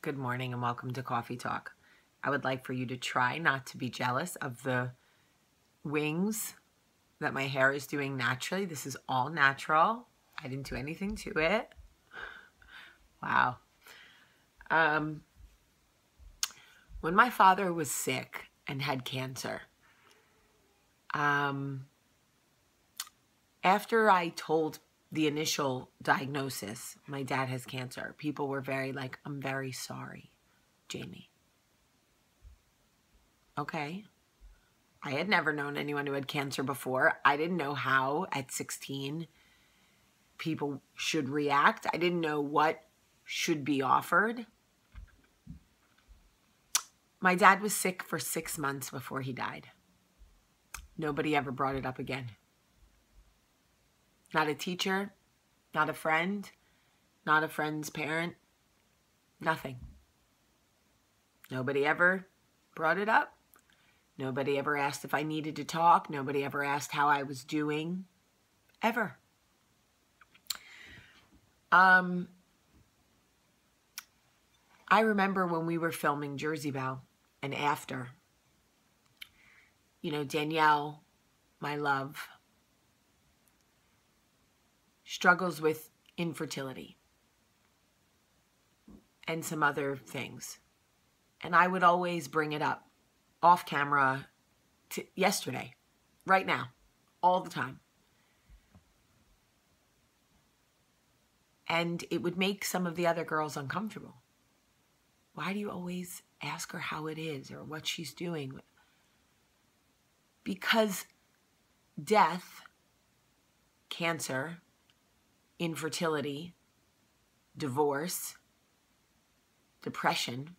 Good morning and welcome to Coffee Talk. I would like for you to try not to be jealous of the wings that my hair is doing naturally. This is all natural. I didn't do anything to it. Wow. Um, when my father was sick and had cancer, um, after I told the initial diagnosis, my dad has cancer, people were very like, I'm very sorry, Jaime. Okay. I had never known anyone who had cancer before. I didn't know how at 16 people should react. I didn't know what should be offered. My dad was sick for six months before he died. Nobody ever brought it up again. Not a teacher, not a friend, not a friend's parent, nothing. Nobody ever brought it up. Nobody ever asked if I needed to talk. Nobody ever asked how I was doing. Ever. Um, I remember when we were filming Jersey Belle and after, you know, Danielle, my love, struggles with infertility and some other things. And I would always bring it up off camera to yesterday, right now, all the time. And it would make some of the other girls uncomfortable. Why do you always ask her how it is or what she's doing? Because death, cancer, infertility, divorce, depression,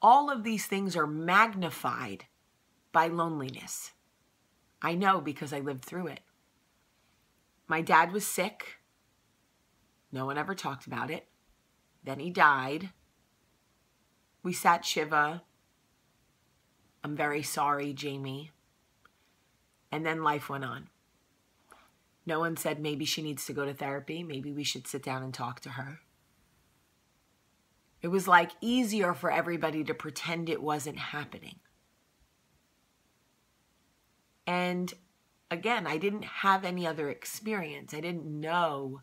all of these things are magnified by loneliness. I know because I lived through it. My dad was sick. No one ever talked about it. Then he died. We sat Shiva. I'm very sorry, Jaime. And then life went on. No one said maybe she needs to go to therapy. Maybe we should sit down and talk to her. It was like easier for everybody to pretend it wasn't happening. And again, I didn't have any other experience. I didn't know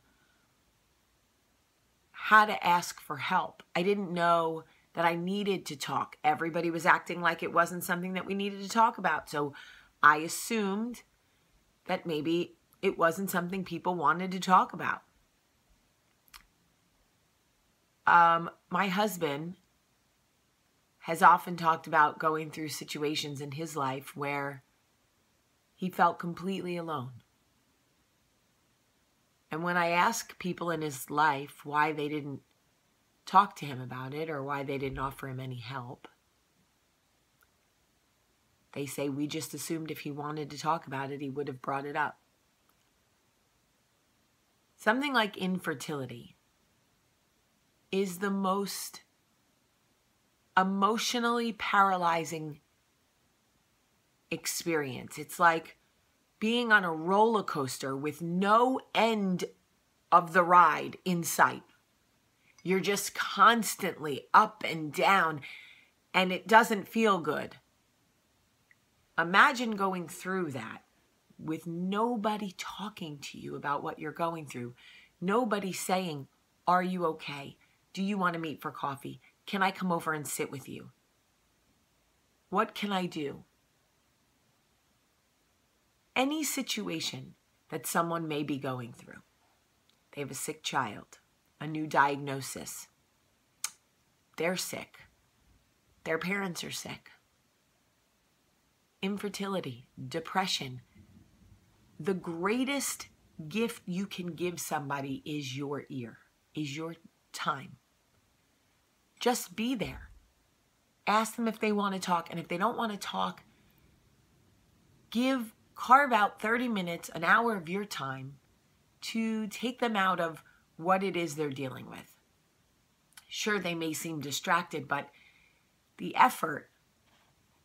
how to ask for help. I didn't know that I needed to talk. Everybody was acting like it wasn't something that we needed to talk about. So I assumed that maybe it wasn't something people wanted to talk about. Um, my husband has often talked about going through situations in his life where he felt completely alone. And when I ask people in his life why they didn't talk to him about it or why they didn't offer him any help, they say, We just assumed if he wanted to talk about it, he would have brought it up. Something like infertility is the most emotionally paralyzing experience. It's like being on a roller coaster with no end of the ride in sight. You're just constantly up and down, and it doesn't feel good. Imagine going through that with nobody talking to you about what you're going through, nobody saying, Are you okay? Do you want to meet for coffee? Can I come over and sit with you? What can I do? Any situation that someone may be going through. They have a sick child, a new diagnosis. They're sick. Their parents are sick. Infertility, depression, the greatest gift you can give somebody is your ear, is your time. Just be there. Ask them if they want to talk. And if they don't want to talk, give, carve out 30 minutes, an hour of your time to take them out of what it is they're dealing with. Sure, they may seem distracted, but the effort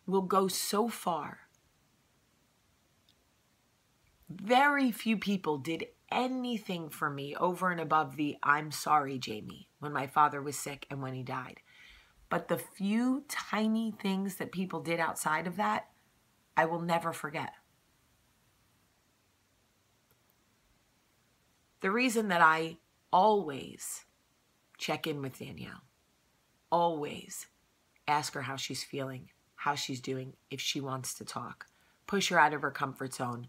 will go so far very few people did anything for me over and above the I'm sorry, Jaime. when my father was sick and when he died. But the few tiny things that people did outside of that, I will never forget. The reason that I always check in with Danielle, always ask her how she's feeling, how she's doing, if she wants to talk, push her out of her comfort zone.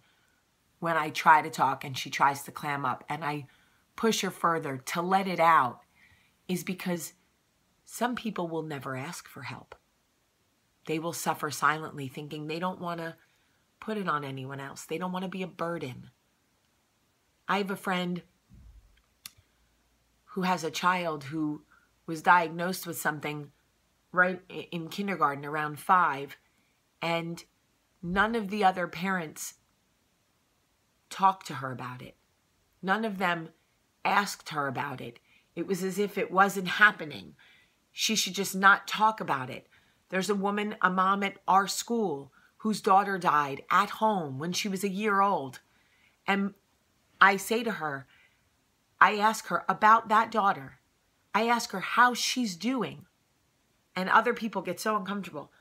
When I try to talk and she tries to clam up, and I push her further to let it out, is because some people will never ask for help. They will suffer silently, thinking they don't want to put it on anyone else. They don't want to be a burden. I have a friend who has a child who was diagnosed with something right in kindergarten around five, and none of the other parents talked to her about it. None of them asked her about it. It was as if it wasn't happening. She should just not talk about it. There's a woman, a mom at our school, whose daughter died at home when she was a year old. And I say to her, I ask her about that daughter. I ask her how she's doing. And other people get so uncomfortable.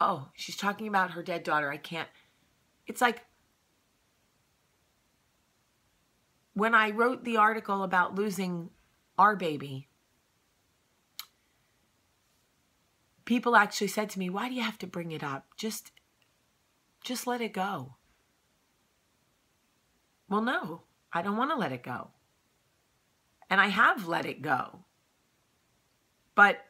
Oh, she's talking about her dead daughter. I can't. It's like when I wrote the article about losing our baby, people actually said to me, "Why do you have to bring it up? Just just let it go." Well, no, I don't want to let it go. And I have let it go. But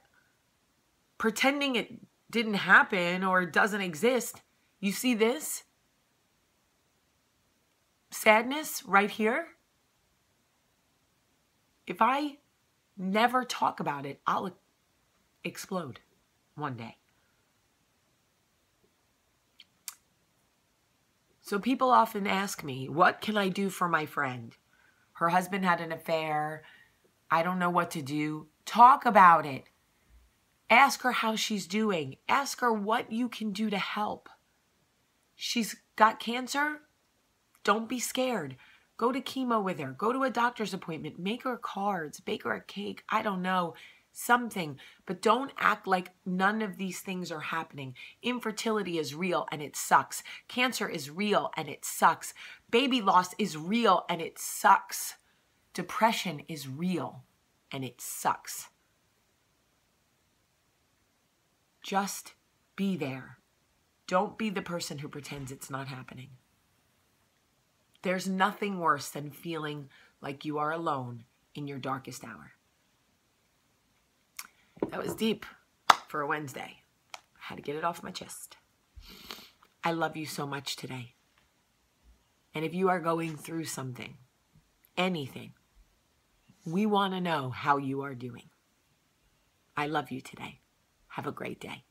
pretending it didn't happen or doesn't exist, you see this? Sadness right here? If I never talk about it, I'll explode one day. So people often ask me, what can I do for my friend? Her husband had an affair. I don't know what to do. Talk about it. Ask her how she's doing. Ask her what you can do to help. She's got cancer. Don't be scared. Go to chemo with her. Go to a doctor's appointment. Make her cards. Bake her a cake. I don't know. Something. But don't act like none of these things are happening. Infertility is real and it sucks. Cancer is real and it sucks. Baby loss is real and it sucks. Depression is real and it sucks. Just be there. Don't be the person who pretends it's not happening. There's nothing worse than feeling like you are alone in your darkest hour. That was deep for a Wednesday. I had to get it off my chest. I love you so much today. And if you are going through something, anything, we want to know how you are doing. I love you today. Have a great day.